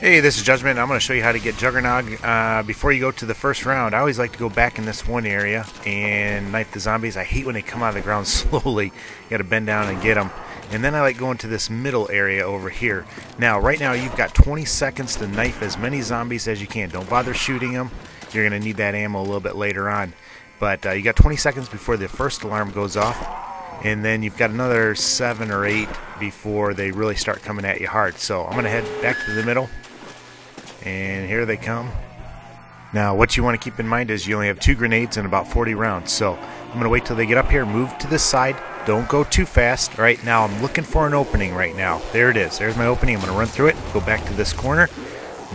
Hey, this is Judgment. I'm going to show you how to get Juggernog. Uh, before you go to the first round, I always like to go back in this one area and knife the zombies. I hate when they come out of the ground slowly. You got to bend down and get them. And then I like going to this middle area over here. Now, right now, you've got 20 seconds to knife as many zombies as you can. Don't bother shooting them. You're going to need that ammo a little bit later on. But uh, you got 20 seconds before the first alarm goes off. And then you've got another seven or eight before they really start coming at you hard. So I'm going to head back to the middle and here they come. Now, what you want to keep in mind is you only have two grenades and about 40 rounds. So I'm going to wait till they get up here, move to this side. Don't go too fast. All right, now I'm looking for an opening right now. There it is. There's my opening. I'm going to run through it, go back to this corner,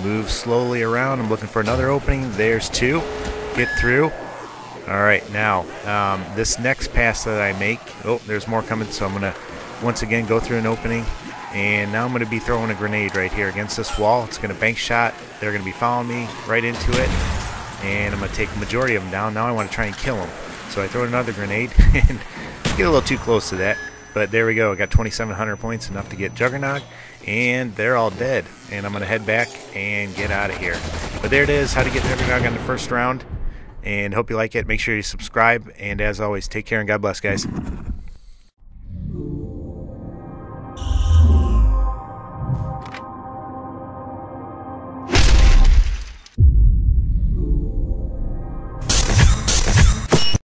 move slowly around. I'm looking for another opening. There's two. Get through. All right, now um, this next pass that I make, oh, there's more coming, so I'm going to once again go through an opening, and now I'm going to be throwing a grenade right here against this wall. It's going to bank shot. They're going to be following me right into it. And I'm going to take the majority of them down. Now I want to try and kill them. So I throw another grenade and get a little too close to that. But there we go. I got 2,700 points, enough to get Juggernog. And they're all dead. And I'm going to head back and get out of here. But there it is, how to get Juggernog on the first round. And hope you like it. Make sure you subscribe. And as always, take care and God bless, guys.